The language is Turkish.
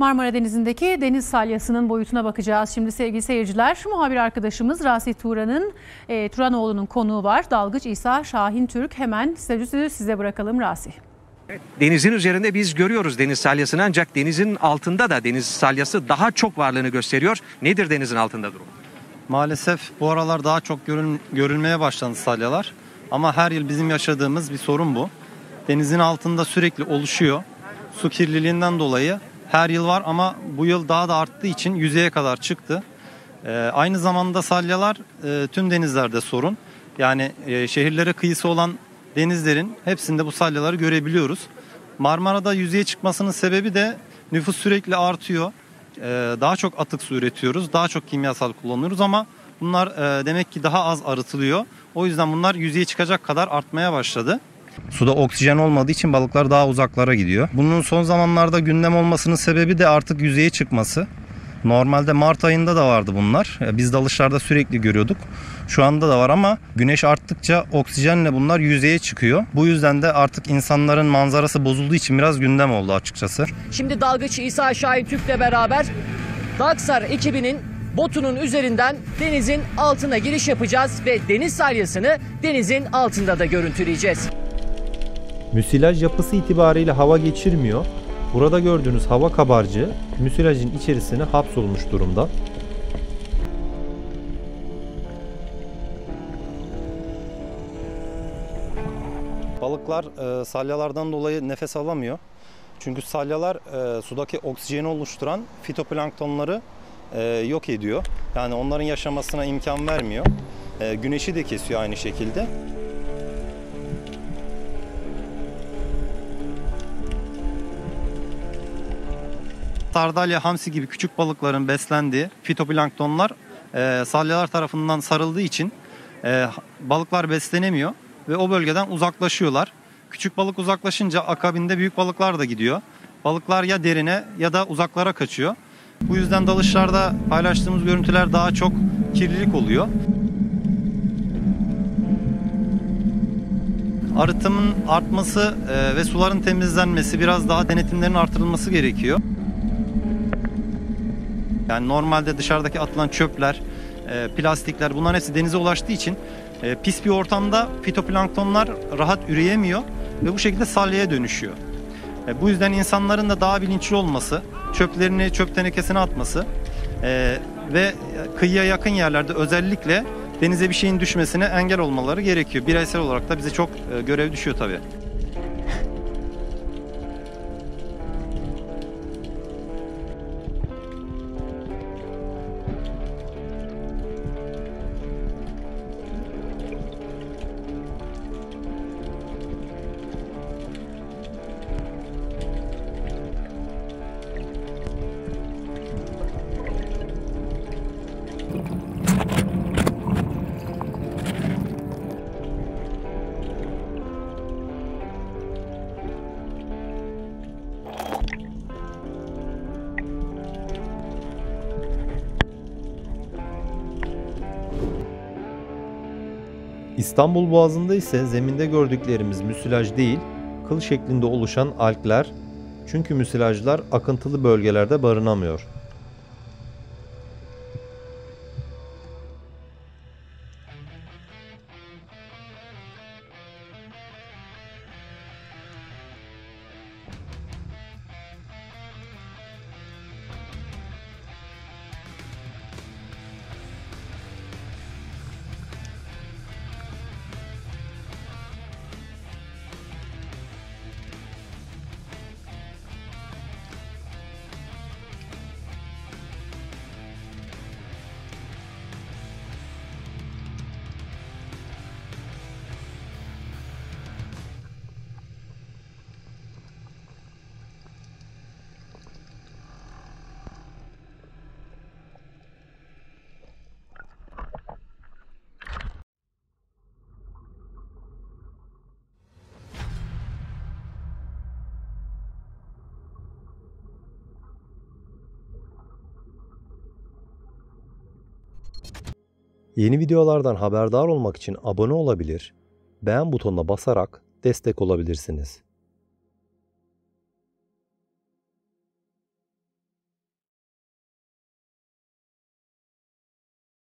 Marmara Denizi'ndeki deniz salyasının boyutuna bakacağız. Şimdi sevgili seyirciler, muhabir arkadaşımız Rasit Turan'ın, e, Turanoğlu'nun konuğu var. Dalgıç İsa Şahin Türk. Hemen sözü size bırakalım Rasi. Denizin üzerinde biz görüyoruz deniz salyasını ancak denizin altında da deniz salyası daha çok varlığını gösteriyor. Nedir denizin altında durum? Maalesef bu aralar daha çok görün, görülmeye başlandı salyalar. Ama her yıl bizim yaşadığımız bir sorun bu. Denizin altında sürekli oluşuyor. Su kirliliğinden dolayı her yıl var ama bu yıl daha da arttığı için yüzeye kadar çıktı. Ee, aynı zamanda salyalar e, tüm denizlerde sorun. Yani e, şehirlere kıyısı olan denizlerin hepsinde bu salyaları görebiliyoruz. Marmara'da yüzeye çıkmasının sebebi de nüfus sürekli artıyor. Ee, daha çok atık su üretiyoruz, daha çok kimyasal kullanıyoruz ama bunlar e, demek ki daha az arıtılıyor. O yüzden bunlar yüzeye çıkacak kadar artmaya başladı. Suda oksijen olmadığı için balıklar daha uzaklara gidiyor. Bunun son zamanlarda gündem olmasının sebebi de artık yüzeye çıkması. Normalde Mart ayında da vardı bunlar. Biz dalışlarda sürekli görüyorduk. Şu anda da var ama güneş arttıkça oksijenle bunlar yüzeye çıkıyor. Bu yüzden de artık insanların manzarası bozulduğu için biraz gündem oldu açıkçası. Şimdi dalgıç İsa Şahin Türk'le beraber Daksar ekibinin botunun üzerinden denizin altına giriş yapacağız ve deniz salyasını denizin altında da görüntüleyeceğiz. Müsilaj yapısı itibariyle hava geçirmiyor. Burada gördüğünüz hava kabarcığı müsilajın içerisine hapsolmuş durumda. Balıklar e, salyalardan dolayı nefes alamıyor. Çünkü salyalar e, sudaki oksijeni oluşturan fitoplanktonları e, yok ediyor. Yani onların yaşamasına imkan vermiyor. E, güneşi de kesiyor aynı şekilde. Sardalya, hamsi gibi küçük balıkların beslendiği fitoplanktonlar e, salyalar tarafından sarıldığı için e, balıklar beslenemiyor ve o bölgeden uzaklaşıyorlar. Küçük balık uzaklaşınca akabinde büyük balıklar da gidiyor. Balıklar ya derine ya da uzaklara kaçıyor. Bu yüzden dalışlarda paylaştığımız görüntüler daha çok kirlilik oluyor. Arıtımın artması e, ve suların temizlenmesi biraz daha denetimlerin artırılması gerekiyor. Yani normalde dışarıdaki atılan çöpler, e, plastikler bunların hepsi denize ulaştığı için e, pis bir ortamda fitoplanktonlar rahat üreyemiyor ve bu şekilde salyaya dönüşüyor. E, bu yüzden insanların da daha bilinçli olması, çöplerini çöp tenekesine atması ve kıyıya yakın yerlerde özellikle denize bir şeyin düşmesine engel olmaları gerekiyor. Bireysel olarak da bize çok görev düşüyor tabii. İstanbul Boğazı'nda ise zeminde gördüklerimiz müsilaj değil, kıl şeklinde oluşan algler, çünkü müsilajlar akıntılı bölgelerde barınamıyor. Yeni videolardan haberdar olmak için abone olabilir, beğen butonuna basarak destek olabilirsiniz.